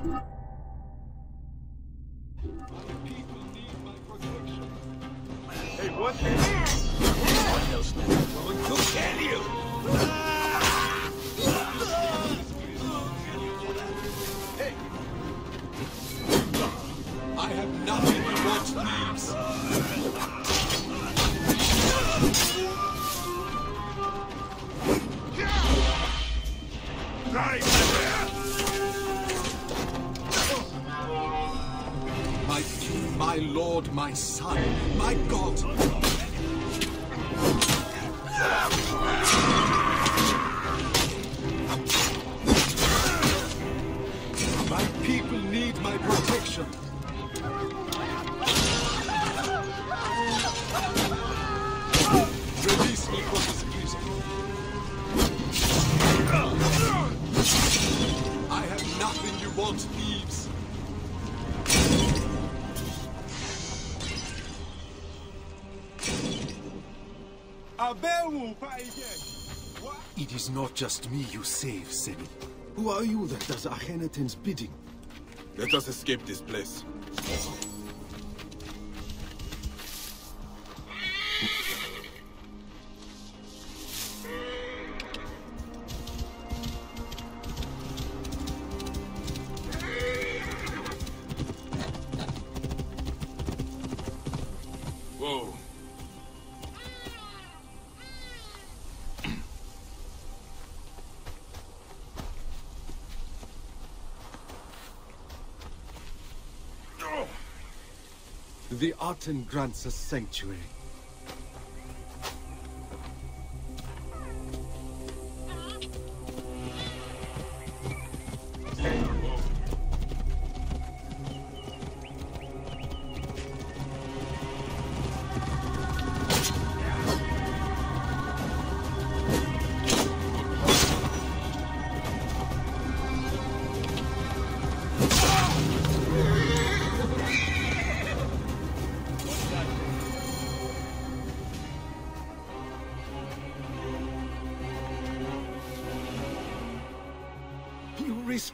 Hey, what? Can? Hey! I have nothing but leaves. My my lord, my son, my god! Is not just me you save, Seni. Who are you that does Akhenaten's bidding? Let us escape this place. The Aten grants us sanctuary.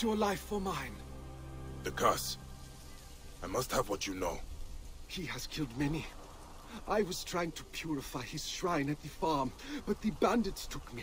Your life for mine. The curse. I must have what you know. He has killed many. I was trying to purify his shrine at the farm, but the bandits took me.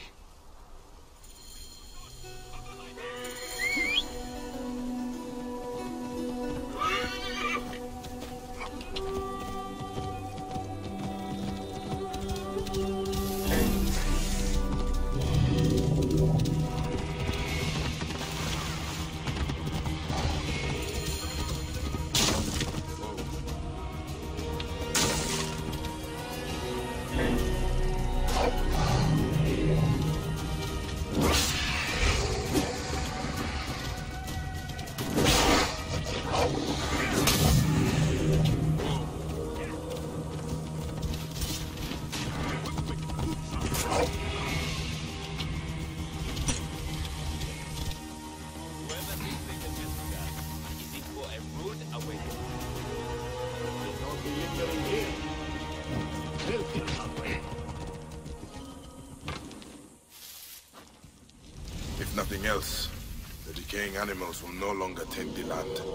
Animals will no longer take the land.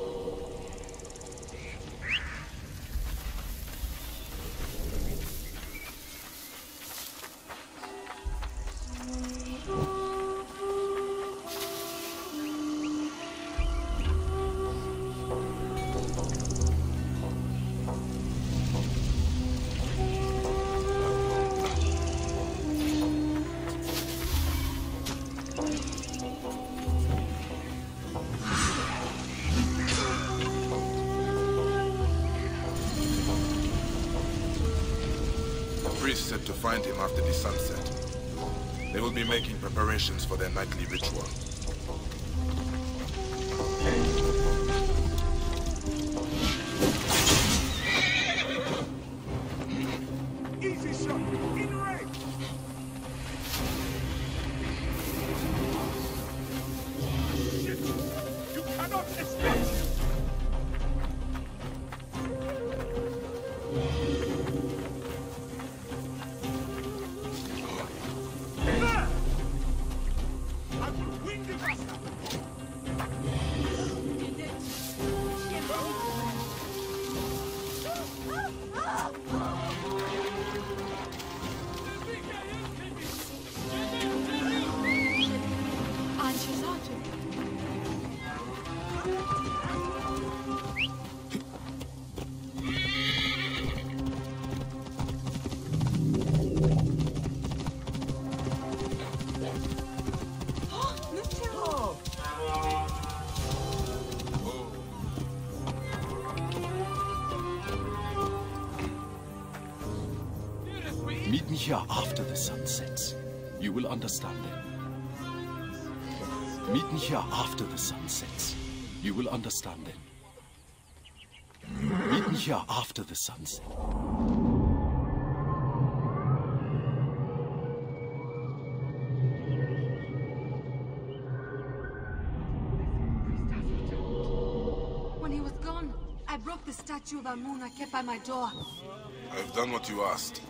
Find him after the sunset. They will be making preparations for their nightly ritual. After the sun sets. You will understand then. Meet me here after the sun sets. You will understand then. Meet me here after the sunset. When he was gone, I broke the statue of Amun I kept by my door. I've done what you asked.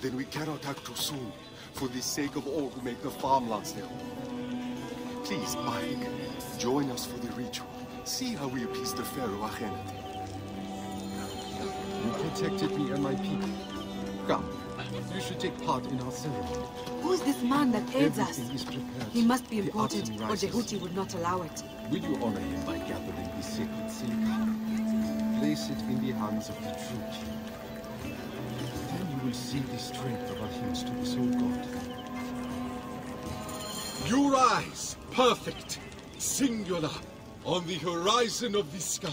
Then we cannot act too soon, for the sake of all who make the farmlands their home. Please, Mike, join us for the ritual. See how we appease the Pharaoh Akhenaten. You protected me and my people. Come, you should take part in our ceremony. Who's this man that aids us? Is prepared. He must be important, or. Jehuti would not allow it. Will you honor him by gathering the sacred silk? Place it in the hands of the true king. Will see the strength of Ahim's to the soul god. You rise, perfect, singular, on the horizon of the sky.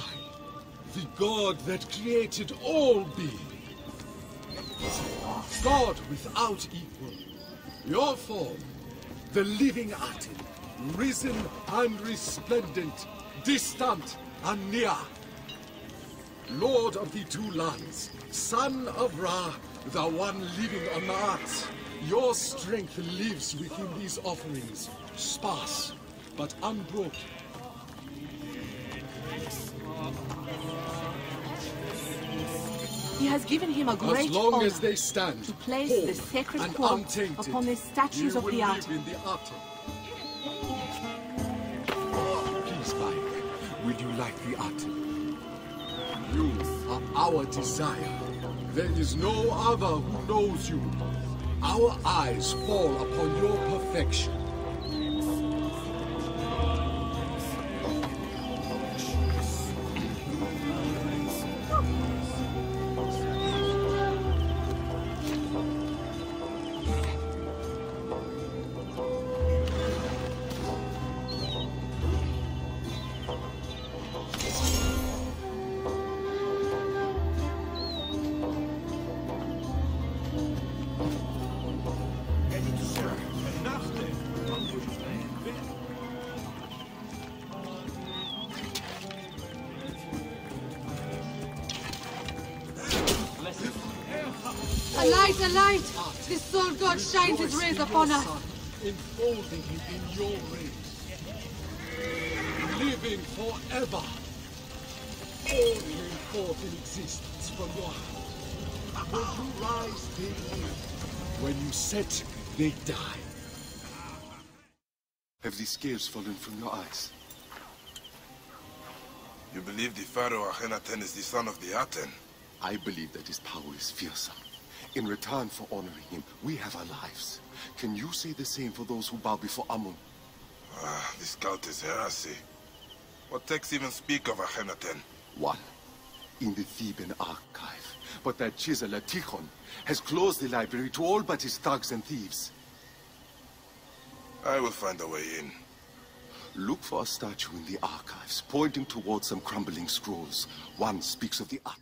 The God that created all being. God without equal. Your form, the living Aten, risen and resplendent, distant and near. Lord of the two lands, son of Ra, the one living on the earth. Your strength lives within these offerings, sparse but unbroken. He has given him a great As long honor as they stand, to place the sacred untainted, upon the statues of the in the. Please, Mike, will you like the Aten? You are our desire. There is no other who knows you. Our eyes fall upon your perfection. A light, a light! The soul god shines his rays upon us. Enfolding him in your rays. Living forever. All came forth in existence from your hand. When you rise, they live. When you set, they die. Have these scales fallen from your eyes? You believe the Pharaoh Akhenaten is the son of the Aten? I believe that his power is fearsome. In return for honoring him, we have our lives. Can you say the same for those who bow before Amun? Ah, this cult is heresy. What texts even speak of Akhenaten? One, in the Theban archive. But that chiseler Tihon has closed the library to all but his thugs and thieves. I will find a way in. Look for a statue in the archives, pointing towards some crumbling scrolls. One speaks of the art.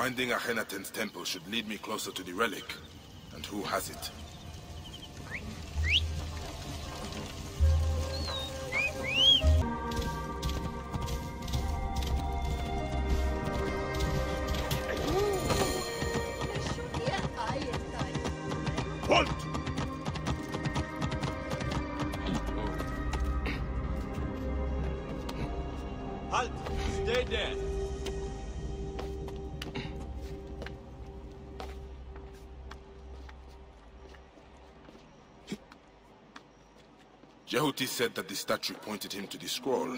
Finding Akhenaten's temple should lead me closer to the relic. And who has it? Jehuti said that the statue pointed him to the scroll.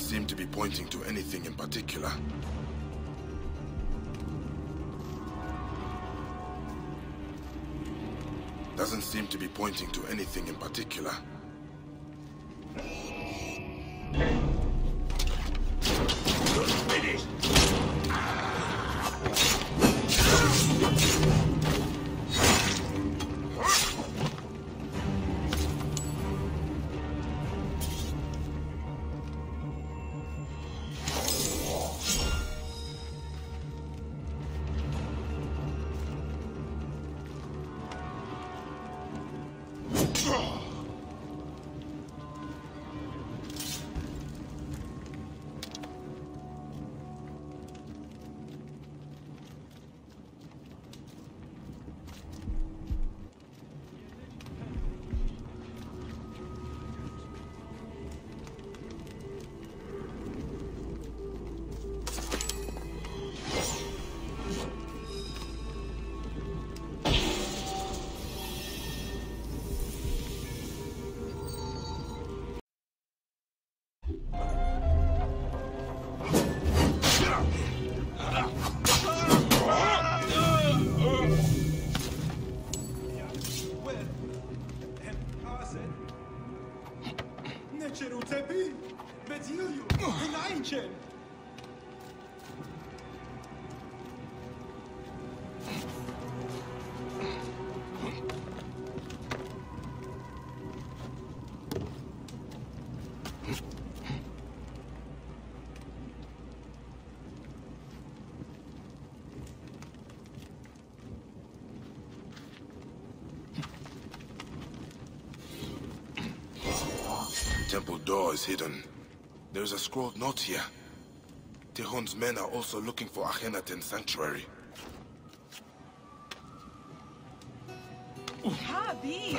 Seem to be pointing to anything in particular. Doesn't seem to be pointing to anything in particular. Temple door is hidden. There is a scrawled note here. Tihon's men are also looking for Akhenaten Sanctuary. Habi!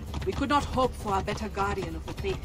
We could not hope for a better guardian of the faith.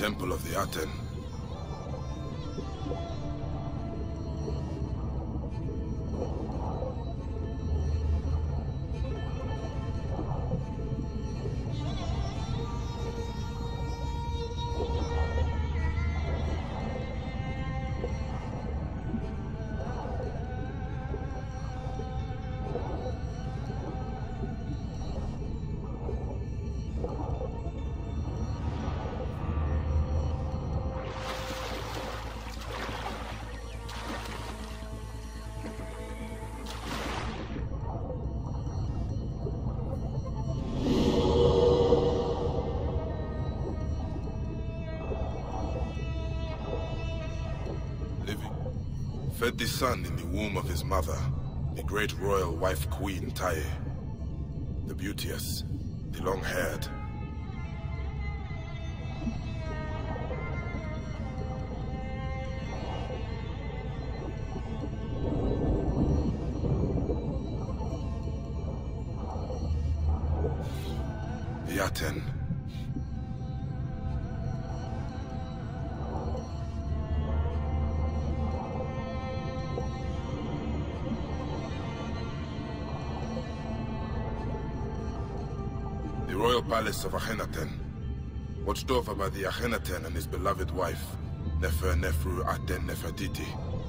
temple of the Aten. Fed the son in the womb of his mother, the great royal wife queen Tiye. The beauteous, the long-haired. Palace of Akhenaten, watched over by the Akhenaten and his beloved wife, Neferneferuaten Nefertiti.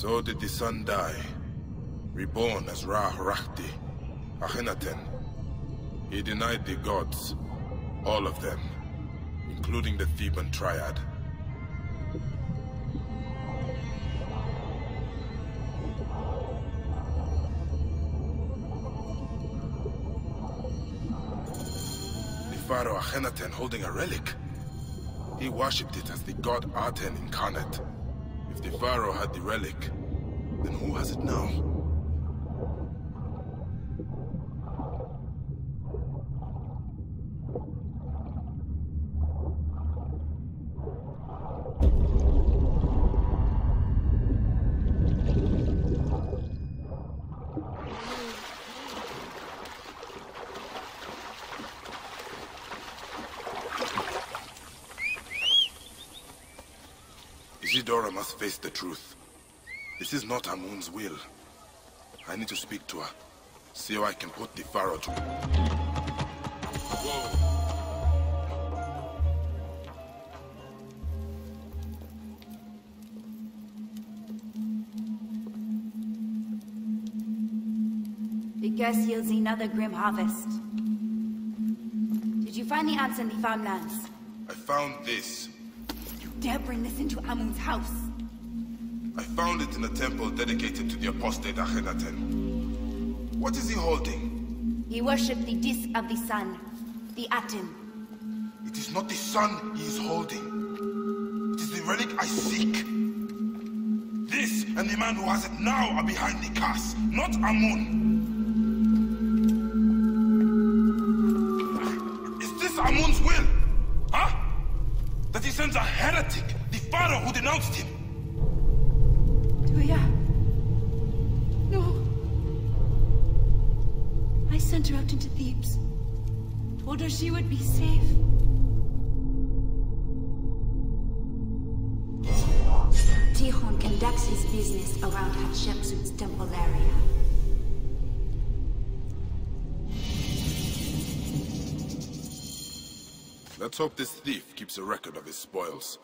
So did the son die, reborn as Ra Horakhti, Akhenaten. He denied the gods, all of them, including the Theban triad. The pharaoh Akhenaten holding a relic. He worshipped it as the god Aten incarnate. If the pharaoh had the relic, then who has it now? Isidora must face the truth. This is not Amun's will. I need to speak to her. See how I can put the pharaoh to... Whoa! The curse yields another grim harvest. Did you find the answer in the farmlands? I found this. You dare bring this into Amun's house? I found it in a temple dedicated to the apostate Akhenaten. What is he holding? He worshipped the disk of the sun, the Aten. It is not the sun he is holding. It is the relic I seek. This and the man who has it now are behind the curse, not Amun. Is this Amun's will? Huh? That he sends a heretic, the pharaoh who denounced him. Tuya. No. I sent her out into Thebes. Told her she would be safe. Tihon conducts his business around Hatshepsut's temple area. Let's hope this thief keeps a record of his spoils.